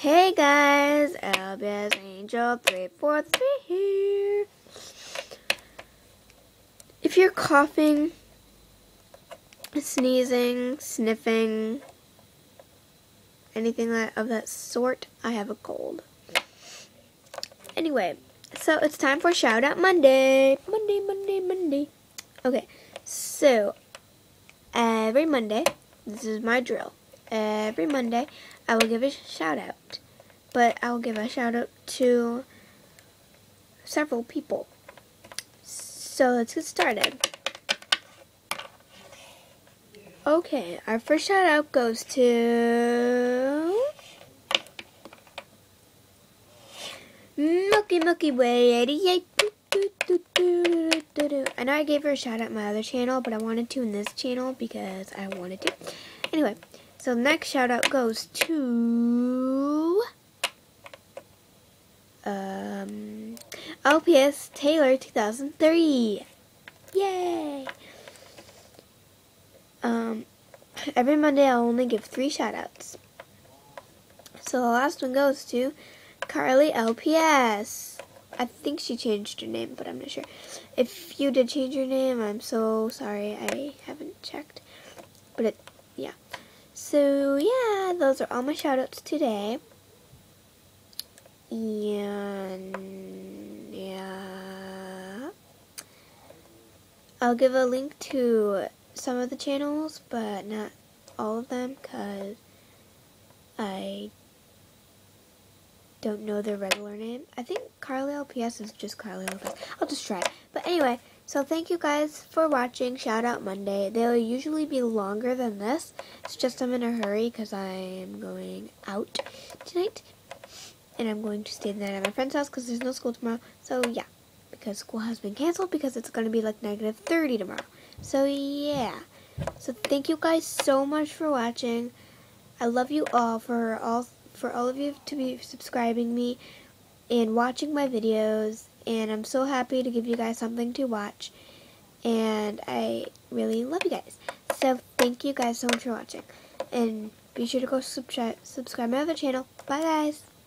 Hey guys, LPS Angel 343 here. If you're coughing, sneezing, sniffing, anything of that sort, I have a cold. Anyway, so it's time for Shout Out Monday. Monday, Monday, Monday. Okay, so every Monday, this is my drill. Every Monday, I will give a shout out. But I will give a shout out to several people. So let's get started. Okay, our first shout out goes to Milky Milky Way 88. I know I gave her a shout out my other channel, but I wanted to in this channel because I wanted to. Anyway, so next shout out goes to um, LPS Taylor 2003. Yay! Um, every Monday I'll only give three shout outs. So the last one goes to Carly LPS. I think she changed her name, but I'm not sure. If you did change your name, I'm so sorry. I haven't checked. But it, yeah. So, yeah, those are all my shoutouts today. And, yeah. I'll give a link to some of the channels, but not all of them, because I don't know their regular name. I think Carly LPS is just Carly LPS. I'll just try. But anyway, so thank you guys for watching Shout Out Monday. They'll usually be longer than this. It's just I'm in a hurry because I am going out tonight. And I'm going to stay the night at my friend's house because there's no school tomorrow. So yeah, because school has been canceled because it's going to be like negative 30 tomorrow. So yeah. So thank you guys so much for watching. I love you all for all for all of you to be subscribing me and watching my videos and I'm so happy to give you guys something to watch and I really love you guys. So thank you guys so much for watching and be sure to go subscribe subscribe my other channel. Bye guys.